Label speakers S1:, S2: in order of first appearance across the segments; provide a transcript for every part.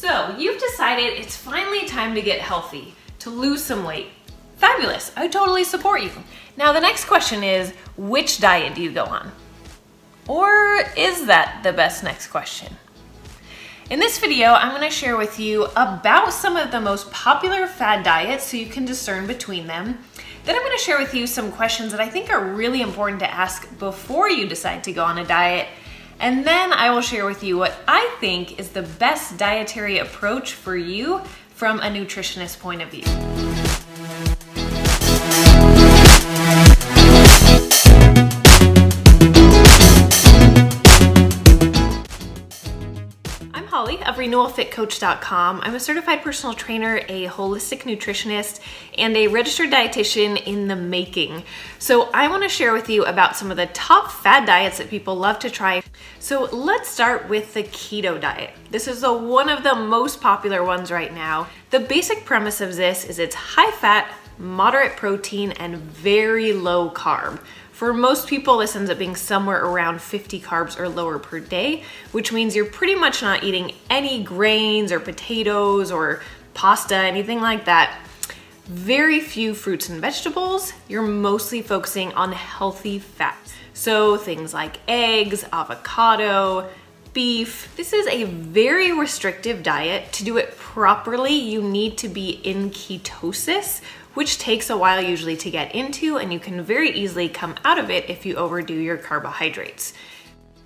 S1: So you've decided it's finally time to get healthy, to lose some weight. Fabulous, I totally support you. Now the next question is, which diet do you go on? Or is that the best next question? In this video, I'm gonna share with you about some of the most popular fad diets so you can discern between them. Then I'm gonna share with you some questions that I think are really important to ask before you decide to go on a diet. And then I will share with you what I think is the best dietary approach for you from a nutritionist point of view. renewalfitcoach.com. I'm a certified personal trainer, a holistic nutritionist, and a registered dietitian in the making. So I want to share with you about some of the top fad diets that people love to try. So let's start with the keto diet. This is one of the most popular ones right now. The basic premise of this is it's high fat, moderate protein, and very low carb. For most people, this ends up being somewhere around 50 carbs or lower per day, which means you're pretty much not eating any grains or potatoes or pasta, anything like that. Very few fruits and vegetables. You're mostly focusing on healthy fats. So things like eggs, avocado, beef. This is a very restrictive diet. To do it properly, you need to be in ketosis, which takes a while usually to get into and you can very easily come out of it if you overdo your carbohydrates.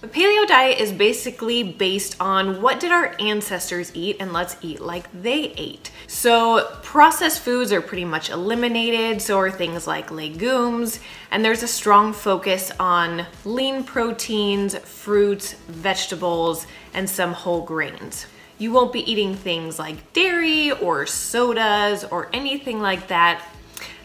S1: The paleo diet is basically based on what did our ancestors eat and let's eat like they ate. So processed foods are pretty much eliminated, so are things like legumes, and there's a strong focus on lean proteins, fruits, vegetables, and some whole grains. You won't be eating things like dairy or sodas or anything like that.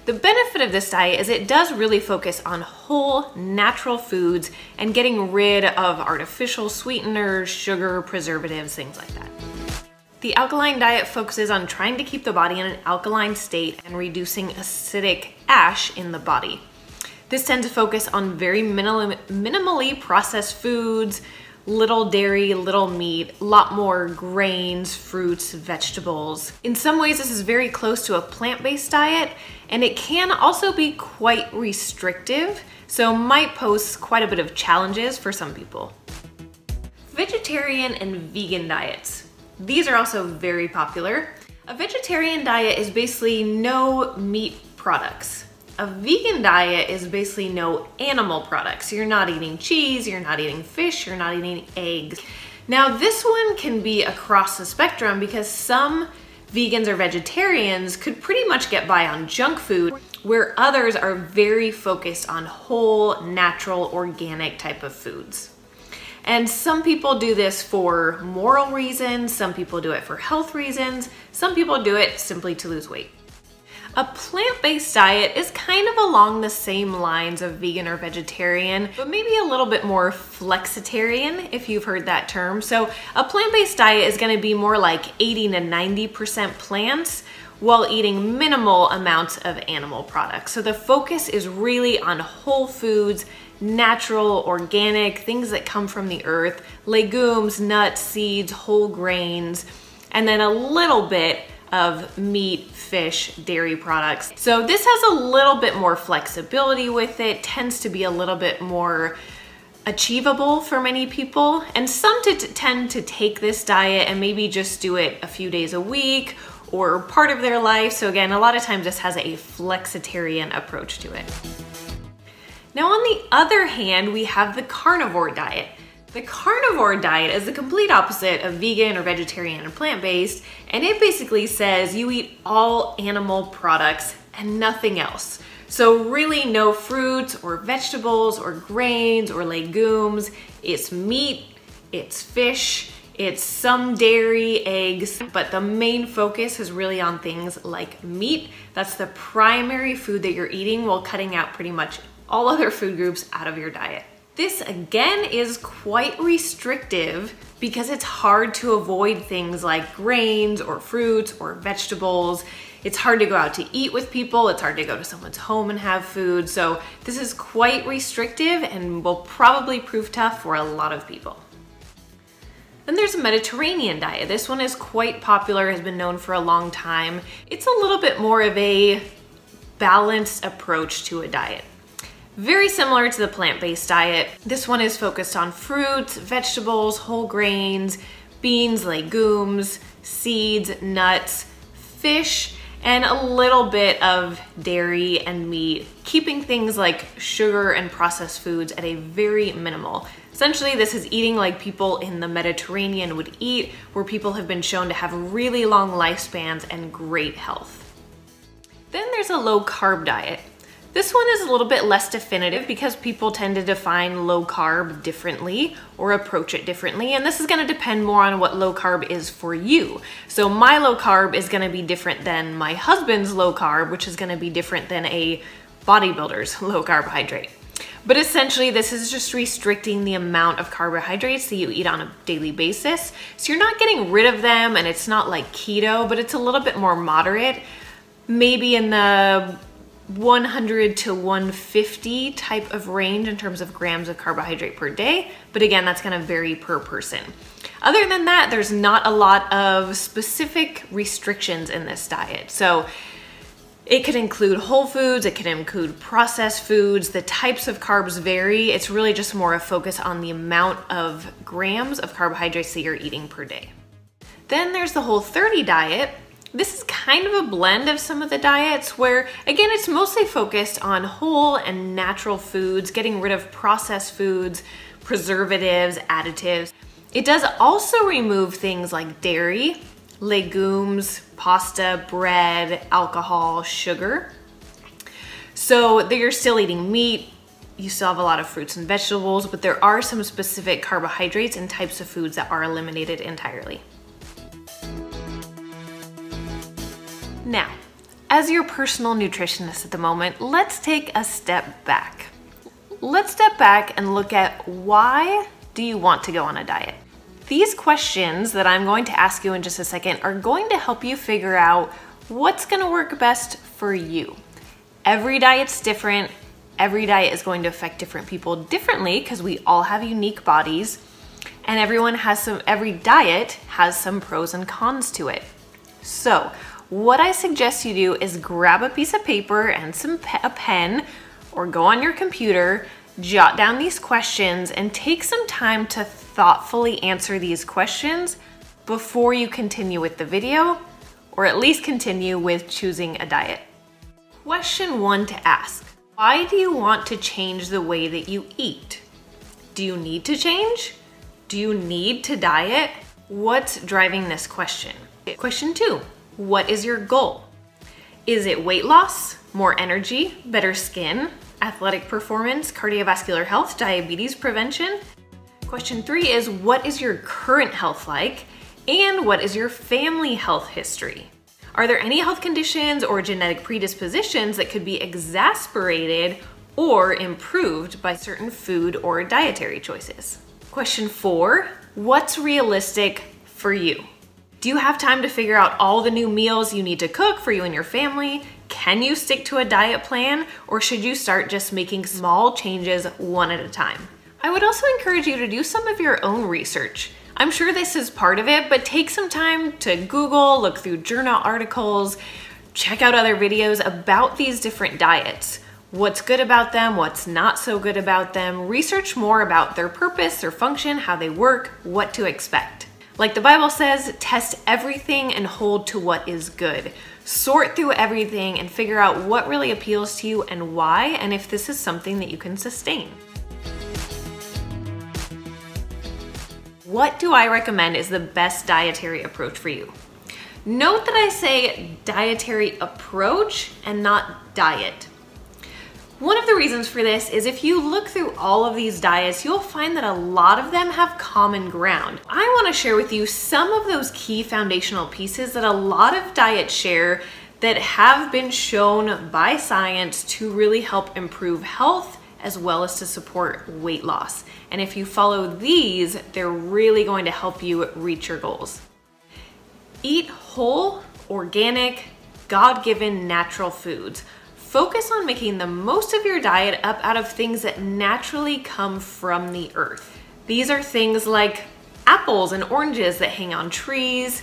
S1: The benefit of this diet is it does really focus on whole natural foods and getting rid of artificial sweeteners, sugar, preservatives, things like that. The alkaline diet focuses on trying to keep the body in an alkaline state and reducing acidic ash in the body. This tends to focus on very minimally processed foods, little dairy, little meat, a lot more grains, fruits, vegetables. In some ways, this is very close to a plant-based diet, and it can also be quite restrictive, so might pose quite a bit of challenges for some people. Vegetarian and vegan diets. These are also very popular. A vegetarian diet is basically no meat products. A vegan diet is basically no animal products. You're not eating cheese, you're not eating fish, you're not eating eggs. Now this one can be across the spectrum because some vegans or vegetarians could pretty much get by on junk food where others are very focused on whole, natural, organic type of foods. And some people do this for moral reasons, some people do it for health reasons, some people do it simply to lose weight. A plant-based diet is kind of along the same lines of vegan or vegetarian, but maybe a little bit more flexitarian, if you've heard that term. So a plant-based diet is gonna be more like 80 to 90% plants, while eating minimal amounts of animal products. So the focus is really on whole foods, natural, organic, things that come from the earth, legumes, nuts, seeds, whole grains, and then a little bit of meat, fish, dairy products. So this has a little bit more flexibility with it, tends to be a little bit more achievable for many people. And some tend to take this diet and maybe just do it a few days a week or part of their life. So again, a lot of times this has a flexitarian approach to it. Now on the other hand, we have the carnivore diet. The carnivore diet is the complete opposite of vegan or vegetarian and plant-based, and it basically says you eat all animal products and nothing else. So really no fruits or vegetables or grains or legumes. It's meat, it's fish, it's some dairy, eggs, but the main focus is really on things like meat. That's the primary food that you're eating while cutting out pretty much all other food groups out of your diet. This again is quite restrictive because it's hard to avoid things like grains or fruits or vegetables. It's hard to go out to eat with people. It's hard to go to someone's home and have food. So this is quite restrictive and will probably prove tough for a lot of people. Then there's a Mediterranean diet. This one is quite popular, has been known for a long time. It's a little bit more of a balanced approach to a diet. Very similar to the plant-based diet. This one is focused on fruits, vegetables, whole grains, beans, legumes, seeds, nuts, fish, and a little bit of dairy and meat, keeping things like sugar and processed foods at a very minimal. Essentially, this is eating like people in the Mediterranean would eat, where people have been shown to have really long lifespans and great health. Then there's a low carb diet. This one is a little bit less definitive because people tend to define low carb differently or approach it differently. And this is gonna depend more on what low carb is for you. So my low carb is gonna be different than my husband's low carb, which is gonna be different than a bodybuilder's low carbohydrate. But essentially, this is just restricting the amount of carbohydrates that you eat on a daily basis. So you're not getting rid of them and it's not like keto, but it's a little bit more moderate. Maybe in the 100 to 150 type of range in terms of grams of carbohydrate per day. But again, that's gonna vary per person. Other than that, there's not a lot of specific restrictions in this diet. So it could include whole foods, it could include processed foods, the types of carbs vary. It's really just more a focus on the amount of grams of carbohydrates that you're eating per day. Then there's the Whole 30 diet, this is kind of a blend of some of the diets where, again, it's mostly focused on whole and natural foods, getting rid of processed foods, preservatives, additives. It does also remove things like dairy, legumes, pasta, bread, alcohol, sugar. So you're still eating meat, you still have a lot of fruits and vegetables, but there are some specific carbohydrates and types of foods that are eliminated entirely. Now, as your personal nutritionist at the moment, let's take a step back. Let's step back and look at why do you want to go on a diet? These questions that I'm going to ask you in just a second are going to help you figure out what's gonna work best for you. Every diet's different. Every diet is going to affect different people differently because we all have unique bodies and everyone has some, every diet has some pros and cons to it. So what I suggest you do is grab a piece of paper and some pe a pen or go on your computer, jot down these questions and take some time to thoughtfully answer these questions before you continue with the video or at least continue with choosing a diet. Question one to ask, why do you want to change the way that you eat? Do you need to change? Do you need to diet? What's driving this question? Question two, what is your goal? Is it weight loss, more energy, better skin, athletic performance, cardiovascular health, diabetes prevention? Question three is what is your current health like? And what is your family health history? Are there any health conditions or genetic predispositions that could be exasperated or improved by certain food or dietary choices? Question four, what's realistic for you? Do you have time to figure out all the new meals you need to cook for you and your family? Can you stick to a diet plan or should you start just making small changes one at a time? I would also encourage you to do some of your own research. I'm sure this is part of it, but take some time to Google, look through journal articles, check out other videos about these different diets. What's good about them, what's not so good about them. Research more about their purpose, their function, how they work, what to expect. Like the Bible says, test everything and hold to what is good. Sort through everything and figure out what really appeals to you and why, and if this is something that you can sustain. What do I recommend is the best dietary approach for you? Note that I say dietary approach and not diet. One of the reasons for this is if you look through all of these diets, you'll find that a lot of them have common ground. I wanna share with you some of those key foundational pieces that a lot of diets share that have been shown by science to really help improve health as well as to support weight loss. And if you follow these, they're really going to help you reach your goals. Eat whole, organic, God-given natural foods focus on making the most of your diet up out of things that naturally come from the earth. These are things like apples and oranges that hang on trees,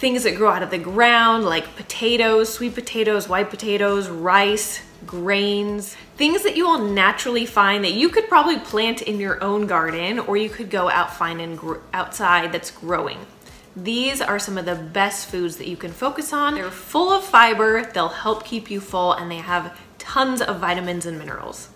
S1: things that grow out of the ground like potatoes, sweet potatoes, white potatoes, rice, grains, things that you will naturally find that you could probably plant in your own garden or you could go out find and outside that's growing. These are some of the best foods that you can focus on. They're full of fiber, they'll help keep you full, and they have tons of vitamins and minerals.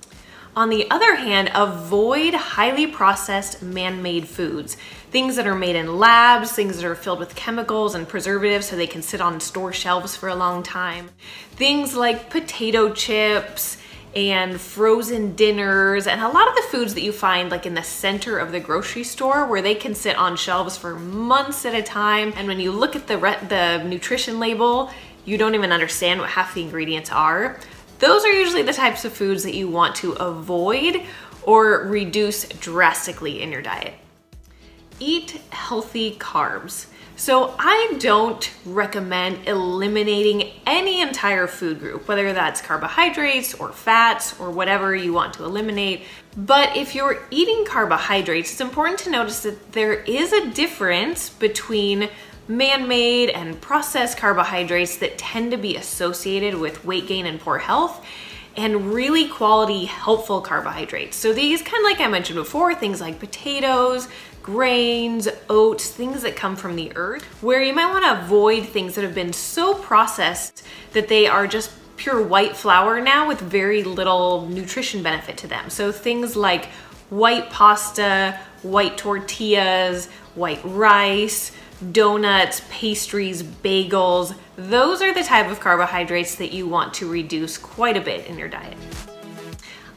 S1: On the other hand, avoid highly processed man-made foods. Things that are made in labs, things that are filled with chemicals and preservatives so they can sit on store shelves for a long time. Things like potato chips, and frozen dinners and a lot of the foods that you find like in the center of the grocery store where they can sit on shelves for months at a time. And when you look at the the nutrition label you don't even understand what half the ingredients are. Those are usually the types of foods that you want to avoid or reduce drastically in your diet. Eat healthy carbs so I don't recommend eliminating any entire food group, whether that's carbohydrates or fats or whatever you want to eliminate. But if you're eating carbohydrates, it's important to notice that there is a difference between man-made and processed carbohydrates that tend to be associated with weight gain and poor health and really quality helpful carbohydrates. So these kind of like I mentioned before, things like potatoes, grains, oats, things that come from the earth, where you might want to avoid things that have been so processed that they are just pure white flour now with very little nutrition benefit to them. So things like white pasta, white tortillas, white rice, donuts, pastries, bagels, those are the type of carbohydrates that you want to reduce quite a bit in your diet.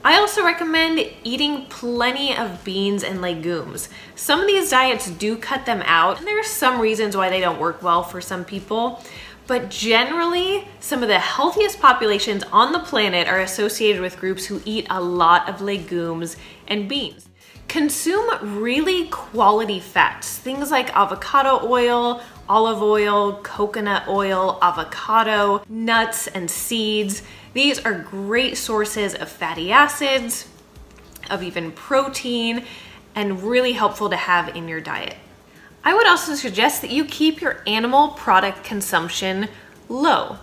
S1: I also recommend eating plenty of beans and legumes. Some of these diets do cut them out, and there are some reasons why they don't work well for some people. But generally, some of the healthiest populations on the planet are associated with groups who eat a lot of legumes and beans. Consume really quality fats, things like avocado oil, olive oil, coconut oil, avocado, nuts, and seeds. These are great sources of fatty acids, of even protein, and really helpful to have in your diet. I would also suggest that you keep your animal product consumption low.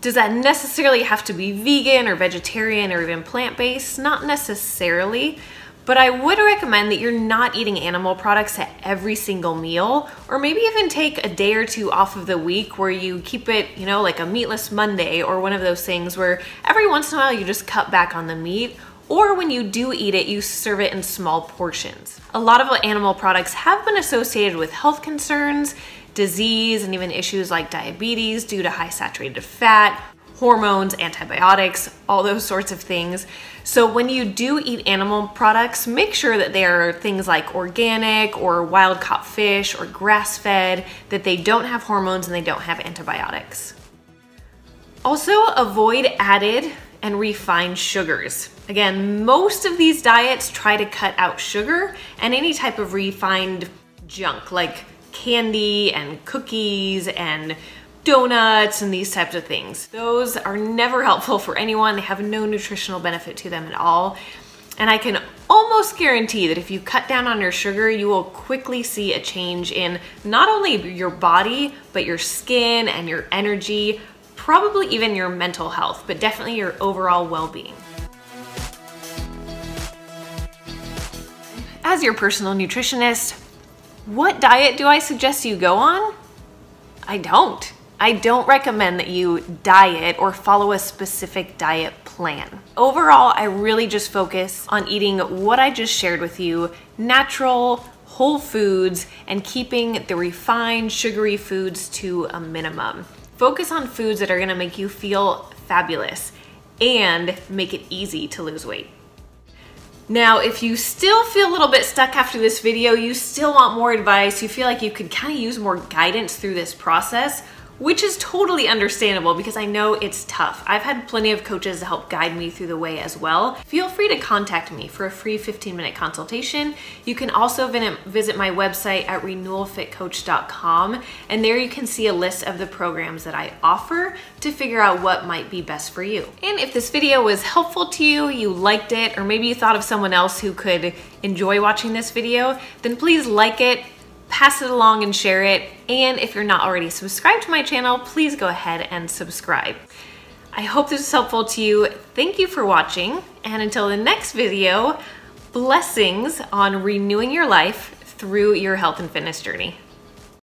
S1: Does that necessarily have to be vegan or vegetarian or even plant-based? Not necessarily, but I would recommend that you're not eating animal products at every single meal, or maybe even take a day or two off of the week where you keep it, you know, like a meatless Monday or one of those things where every once in a while you just cut back on the meat or when you do eat it, you serve it in small portions. A lot of animal products have been associated with health concerns, disease, and even issues like diabetes due to high saturated fat, hormones, antibiotics, all those sorts of things. So when you do eat animal products, make sure that they are things like organic or wild caught fish or grass fed, that they don't have hormones and they don't have antibiotics. Also avoid added and refined sugars. Again, most of these diets try to cut out sugar and any type of refined junk like candy and cookies and donuts and these types of things. Those are never helpful for anyone. They have no nutritional benefit to them at all. And I can almost guarantee that if you cut down on your sugar, you will quickly see a change in not only your body, but your skin and your energy, probably even your mental health, but definitely your overall well-being. As your personal nutritionist, what diet do I suggest you go on? I don't. I don't recommend that you diet or follow a specific diet plan. Overall, I really just focus on eating what I just shared with you, natural, whole foods, and keeping the refined, sugary foods to a minimum. Focus on foods that are gonna make you feel fabulous and make it easy to lose weight. Now, if you still feel a little bit stuck after this video, you still want more advice, you feel like you could kind of use more guidance through this process, which is totally understandable because I know it's tough. I've had plenty of coaches to help guide me through the way as well. Feel free to contact me for a free 15 minute consultation. You can also visit my website at renewalfitcoach.com and there you can see a list of the programs that I offer to figure out what might be best for you. And if this video was helpful to you, you liked it, or maybe you thought of someone else who could enjoy watching this video, then please like it, pass it along and share it. And if you're not already subscribed to my channel, please go ahead and subscribe. I hope this was helpful to you. Thank you for watching. And until the next video, blessings on renewing your life through your health and fitness journey.